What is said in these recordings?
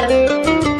嗯。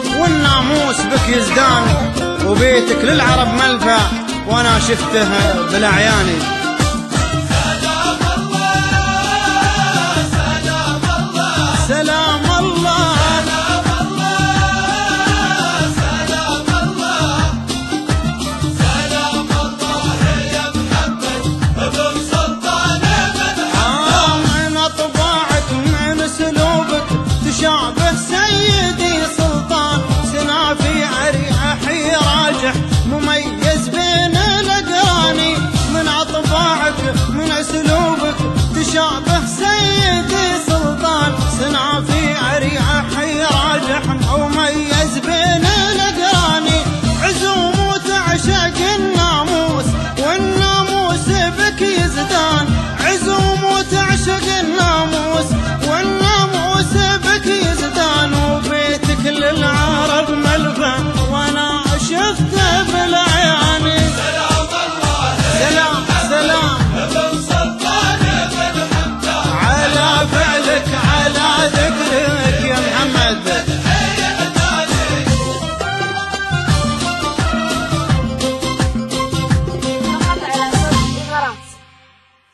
والناموس بك يزدان وبيتك للعرب ملفى وانا شفته بالاعياني